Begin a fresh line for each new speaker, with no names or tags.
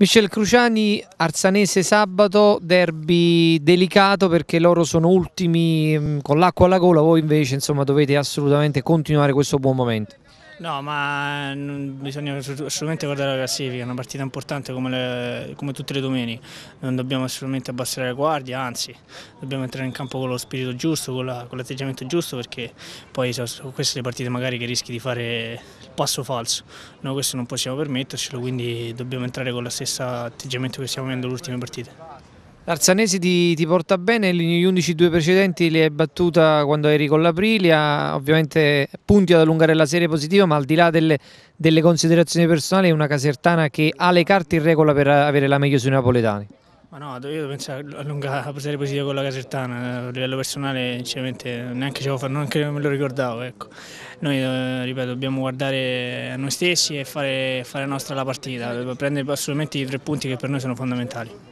Michel Cruciani, Arsanese sabato, derby delicato perché loro sono ultimi mm, con l'acqua alla gola, voi invece insomma, dovete assolutamente continuare questo buon momento.
No, ma bisogna assolutamente guardare la classifica, è una partita importante come, le, come, tutte le domeniche, non dobbiamo assolutamente abbassare la guardia, anzi dobbiamo entrare in campo con lo spirito giusto, con l'atteggiamento giusto perché poi sono queste le partite magari che rischi di fare il passo falso, noi questo non possiamo permettercelo, quindi dobbiamo entrare con lo stesso atteggiamento che stiamo avendo le ultime partite.
L'Arsanesi ti, ti, porta bene, negli 11 due precedenti li hai battuta quando eri con l'Aprilia, ovviamente punti ad allungare la serie positiva, ma al di là delle, delle, considerazioni personali è una casertana che ha le carte in regola per avere la meglio sui napoletani.
Ma no, io penso allungare la serie positiva con la casertana, a livello personale sinceramente neanche, ce fare, neanche me lo ricordavo. Ecco. Noi eh, ripeto, dobbiamo guardare a noi stessi e fare, fare nostra la partita, prendere assolutamente i tre punti che per noi sono fondamentali.